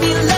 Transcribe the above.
feel like